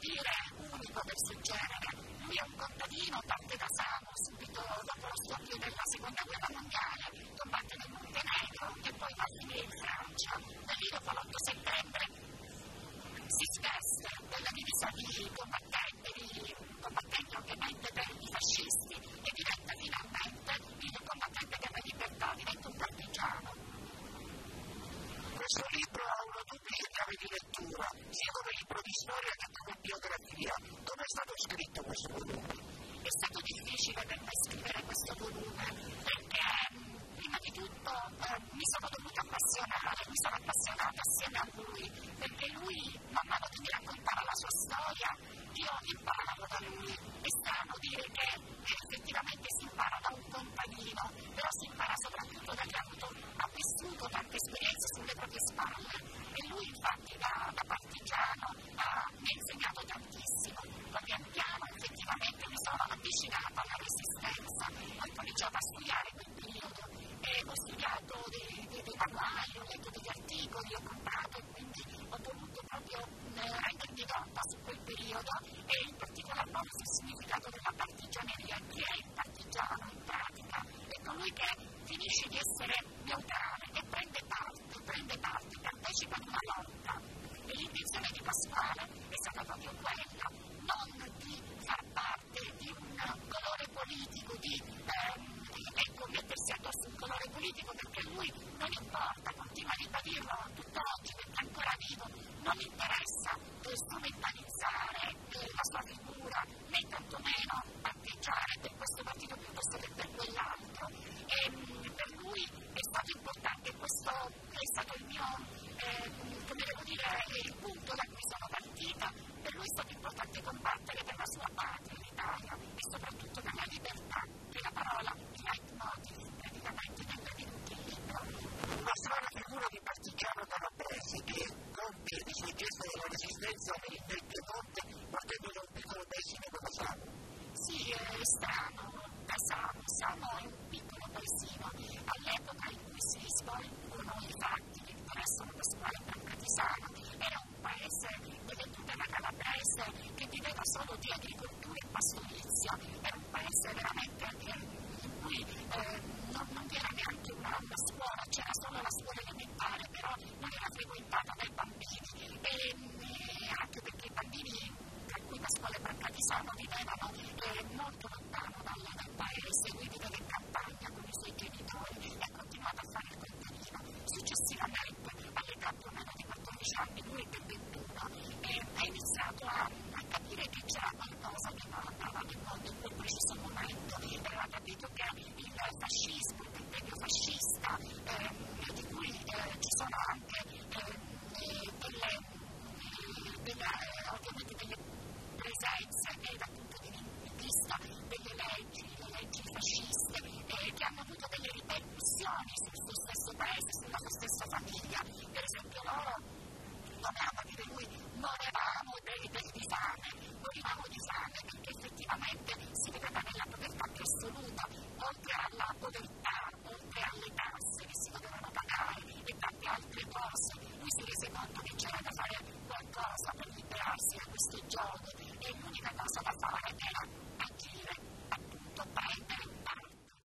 dire, unico del suo genere. Lui è un contadino, parte da Samo, subito dopo lo scoppio della seconda guerra mondiale, combatte nel Montenegro e poi va a finire in Francia. Da lì dopo l'8 settembre si sveste della divisa di combattente, di combattenti ovviamente per i fascisti e diventa finalmente il combattente della libertà, diventa un partigiano. Questo libro ha una duplice chiave di lettura, sia come libro di storia che come biografia. Come è stato scritto questo volume? È stato difficile per me scrivere questo volume perché prima di tutto eh, mi sono dovuta appassionare, mi sono appassionata assieme a lui, perché lui man mano che mi raccontava la sua storia, io imparavo da lui. È strano dire che effettivamente si impara da un contadino, però si impara soprattutto da chi ha, avuto, ha vissuto tante esperienze sulle proprie spalle. E lui infatti da, da partigiano ha, mi ha insegnato tantissimo. Poi pian piano effettivamente mi sono avvicinata alla resistenza, ho cominciato a studiare quel periodo e ho studiato dei, dei, dei manuali, ho letto degli articoli, ho comprato e quindi ho dovuto proprio eh, rendermi nota su quel periodo e in particolar modo sul significato della partigianeria, chi è il partigiano in pratica, è colui che finisce di essere neutrale e prende parte, prende parte, partecipa ad una lotta. E l'intenzione di Pasquale è stata proprio quella, non di far parte di un colore politico, di ehm, ecco, mettersi addosso un colore lui non importa, continua a ribadirlo tutt'oggi perché è ancora vivo, non interessa per strumentalizzare la sua figura né tantomeno atteggiare per questo partito piuttosto che per quell'altro. E mh, per lui è stato importante, questo è stato il mio, eh, come devo dire, il punto da cui sono partita. Per lui è stato importante combattere per la sua patria, l'Italia, e soprattutto per la libertà, che è la parola, il leitmotiv praticamente dentro di tutto il libro. Una strana figura di partigiano calabrese che compie i suoi gesti della resistenza nel Piemonte partendo da un piccolo paesino come Samo. Sì, è strano, da Samo, Samo è un piccolo paesino. All'epoca in cui si svolgono i fatti che interessano Pasquale Brancatisano, era un paese delle tutela calabrese che viveva solo di e pastorizia, era un paese veramente in eh, non, non era neanche una, una scuola, c'era solo la scuola elementare, però non era frequentata dai bambini e, e anche perché i bambini tra cui Pasquale Brancatisano vivevano eh, molto lontano dal, dal paese, lui viveva in campagna con i suoi genitori e ha continuato a fare il contadino. Successivamente, all'età più o meno di 14 anni, lui ebbe 21 e ha iniziato a, a capire che c'era qualcosa che non andava nel mondo in quel preciso momento e aveva capito che il fascismo, il compendio fascista, eh, di cui eh, ci sono anche eh, delle, delle, ovviamente delle presenze e dal punto di vista delle leggi, le leggi fasciste, eh, che hanno avuto delle ripercussioni sul suo stesso paese, sulla sua stessa famiglia. Per esempio loro, come ama dire lui, morivamo del, del disame, morivamo di fame perché effettivamente si viveva nella povertà più assoluta, oltre alla povertà, oltre alle tasse che si dovevano pagare e tante altre cose. Lui si rese conto che c'era da fare qualcosa per liberarsi da questo gioco Iyi niyo mpamvu.